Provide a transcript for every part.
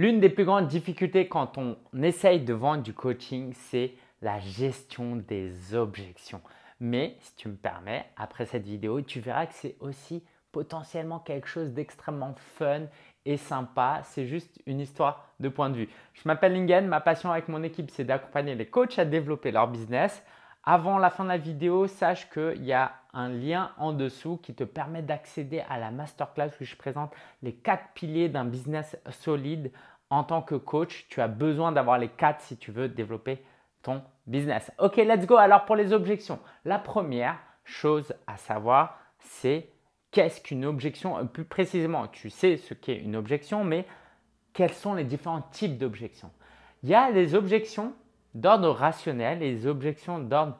L'une des plus grandes difficultés quand on essaye de vendre du coaching, c'est la gestion des objections. Mais si tu me permets, après cette vidéo, tu verras que c'est aussi potentiellement quelque chose d'extrêmement fun et sympa. C'est juste une histoire de point de vue. Je m'appelle Lingen. Ma passion avec mon équipe, c'est d'accompagner les coachs à développer leur business. Avant la fin de la vidéo, sache qu'il y a un lien en dessous qui te permet d'accéder à la masterclass où je présente les quatre piliers d'un business solide. En tant que coach, tu as besoin d'avoir les quatre si tu veux développer ton business. Ok, let's go. Alors pour les objections, la première chose à savoir, c'est qu'est-ce qu'une objection? Plus précisément, tu sais ce qu'est une objection, mais quels sont les différents types d'objections? Il y a les objections d'ordre rationnel et les objections d'ordre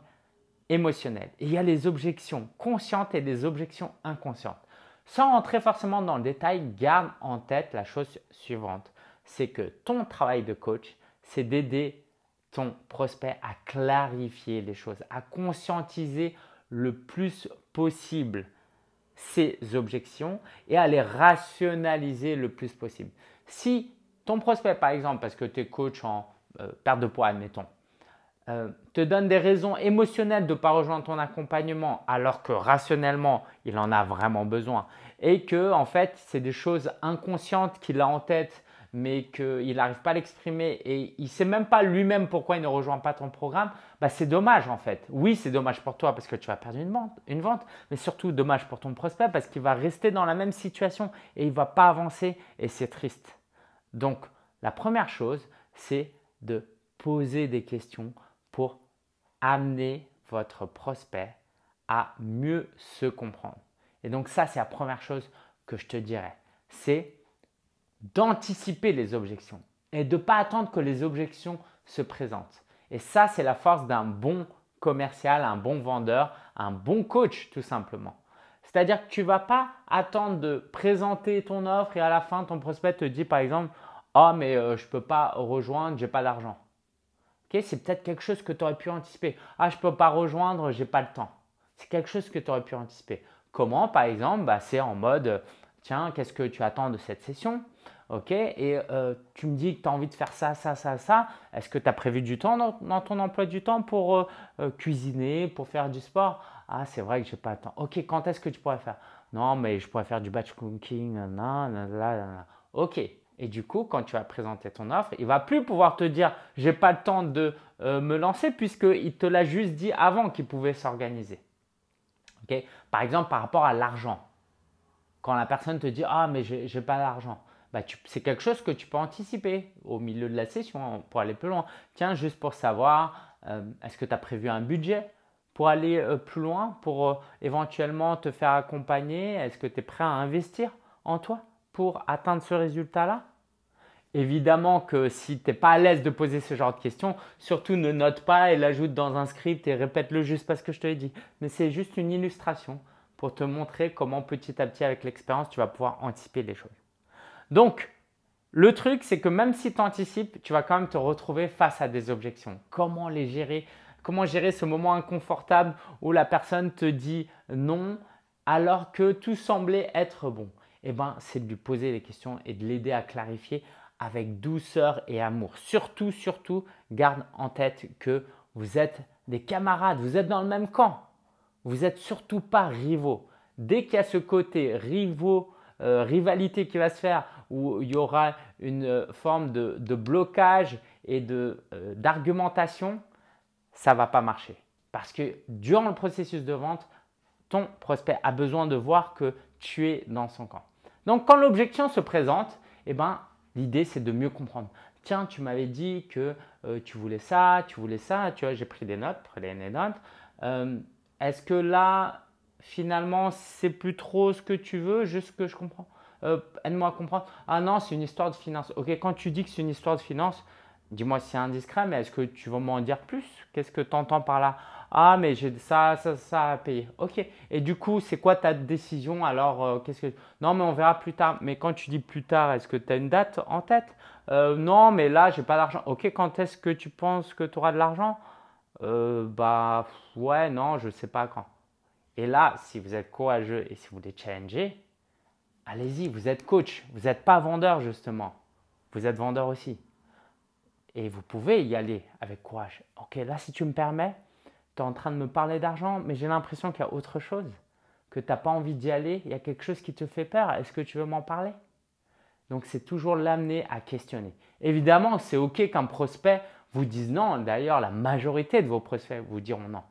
émotionnel. Il y a les objections conscientes et les objections inconscientes. Sans rentrer forcément dans le détail, garde en tête la chose suivante. C'est que ton travail de coach, c'est d'aider ton prospect à clarifier les choses, à conscientiser le plus possible ces objections et à les rationaliser le plus possible. Si ton prospect, par exemple, parce que tu es coach en euh, perte de poids, admettons, euh, te donne des raisons émotionnelles de ne pas rejoindre ton accompagnement alors que rationnellement, il en a vraiment besoin et que en fait, c'est des choses inconscientes qu'il a en tête mais qu'il n'arrive pas à l'exprimer et il ne sait même pas lui-même pourquoi il ne rejoint pas ton programme, bah c'est dommage en fait. Oui, c'est dommage pour toi parce que tu vas perdre une vente, une vente, mais surtout dommage pour ton prospect parce qu'il va rester dans la même situation et il ne va pas avancer et c'est triste. Donc, la première chose, c'est de poser des questions pour amener votre prospect à mieux se comprendre. Et donc ça, c'est la première chose que je te dirais. C'est d'anticiper les objections et de ne pas attendre que les objections se présentent. Et ça, c'est la force d'un bon commercial, un bon vendeur, un bon coach tout simplement. C'est-à-dire que tu ne vas pas attendre de présenter ton offre et à la fin, ton prospect te dit par exemple « Ah, oh, mais euh, je ne peux pas rejoindre, j'ai pas d'argent. c'est peut-être quelque chose que tu aurais pu anticiper. Ah, je ne peux pas rejoindre, j'ai pas le temps. C'est quelque chose que tu aurais pu anticiper. Comment, par exemple bah, C'est en mode Tiens, qu'est-ce que tu attends de cette session? Ok, et euh, tu me dis que tu as envie de faire ça, ça, ça, ça. Est-ce que tu as prévu du temps dans, ton emploi du temps pour euh, euh, cuisiner, pour faire du sport? Ah, c'est vrai que j'ai pas le temps. Ok, quand est-ce que tu pourrais faire? Non, mais je pourrais faire du batch cooking. Non, ok. Et du coup, quand tu vas présenter ton offre, il va plus pouvoir te dire j'ai pas le temps de me lancer puisqu'il te l'a juste dit avant qu'il pouvait s'organiser. Ok Par exemple, par rapport à l'argent. Quand la personne te dit ah mais j'ai pas d'argent bah, c'est quelque chose que tu peux anticiper au milieu de la session pour aller plus loin. Tiens, juste pour savoir, euh, est-ce que tu as prévu un budget pour aller euh, plus loin, pour euh, éventuellement te faire accompagner? Est-ce que tu es prêt à investir en toi pour atteindre ce résultat-là? Évidemment que si tu n'es pas à l'aise de poser ce genre de questions, surtout ne note pas et l'ajoute dans un script et répète-le juste parce que je te l'ai dit. Mais c'est juste une illustration pour te montrer comment petit à petit avec l'expérience tu vas pouvoir anticiper les choses. Donc, le truc, c'est que même si tu anticipes, tu vas quand même te retrouver face à des objections. Comment les gérer? Comment gérer ce moment inconfortable où la personne te dit non alors que tout semblait être bon? Eh bien, c'est de lui poser des questions et de l'aider à clarifier avec douceur et amour. Surtout, surtout, garde en tête que vous êtes des camarades, vous êtes dans le même camp. Vous n'êtes surtout pas rivaux. Dès qu'il y a ce côté rivaux, euh, rivalité qui va se faire, où il y aura une euh, forme de, blocage et euh, d'argumentation, ça ne va pas marcher. Parce que durant le processus de vente, ton prospect a besoin de voir que tu es dans son camp. Donc quand l'objection se présente, eh ben, l'idée c'est de mieux comprendre. Tiens, tu m'avais dit que tu voulais ça, tu voulais ça, tu vois, j'ai pris des notes, prenez des notes. Est-ce que là, finalement, c'est plus trop ce que tu veux, juste que je comprends? Euh, aide-moi à comprendre. Ah non, c'est une histoire de finance. Ok, quand tu dis que c'est une histoire de finance, dis-moi si c'est indiscret, mais est-ce que tu vas m'en dire plus? Qu'est-ce que tu entends par là? Ah, mais j'ai ça, ça, ça à payer. Ok. Et du coup, c'est quoi ta décision Alors, euh, qu'est-ce que. Non, mais on verra plus tard. Mais quand tu dis plus tard, est-ce que tu as une date en tête? Euh, Non, mais là, j'ai pas d'argent. Ok, quand est-ce que tu penses que tu auras de l'argent? Bah, ouais, non, je sais pas quand. Et là, si vous êtes courageux et si vous voulez challenger, allez-y, vous êtes coach, vous n'êtes pas vendeur justement. vous êtes vendeur aussi. Et vous pouvez y aller avec courage. Ok, là, si tu me permets, tu es en train de me parler d'argent, mais j'ai l'impression qu'il y a autre chose, que tu n'as pas envie d'y aller, il y a quelque chose qui te fait peur. Est-ce que tu veux m'en parler? Donc, c'est toujours l'amener à questionner. Évidemment, c'est ok qu'un prospect vous dise non. D'ailleurs, la majorité de vos prospects vous diront non.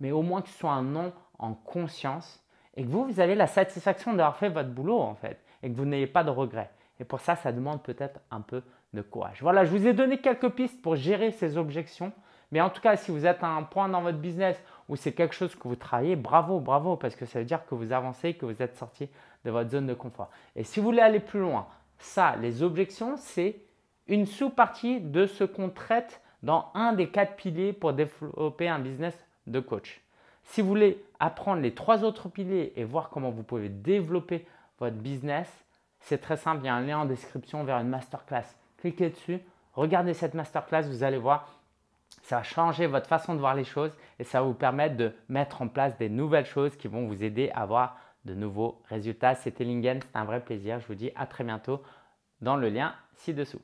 Mais au moins que ce soit un non en conscience et que vous, vous avez la satisfaction d'avoir fait votre boulot en fait et que vous n'ayez pas de regrets. Et pour ça, ça demande peut-être un peu de courage. Voilà, je vous ai donné quelques pistes pour gérer ces objections. Mais en tout cas, si vous êtes à un point dans votre business où c'est quelque chose que vous travaillez, bravo, bravo, parce que ça veut dire que vous avancez, que vous êtes sorti de votre zone de confort. Et si vous voulez aller plus loin, ça, les objections, c'est une sous-partie de ce qu'on traite dans un des quatre piliers pour développer un business de coach. Si vous voulez apprendre les trois autres piliers et voir comment vous pouvez développer votre business, c'est très simple. Il y a un lien en description vers une masterclass. Cliquez dessus, regardez cette masterclass, vous allez voir, ça va changer votre façon de voir les choses et ça va vous permettre de mettre en place des nouvelles choses qui vont vous aider à avoir de nouveaux résultats. C'était Lingen, c'est un vrai plaisir. Je vous dis à très bientôt dans le lien ci-dessous.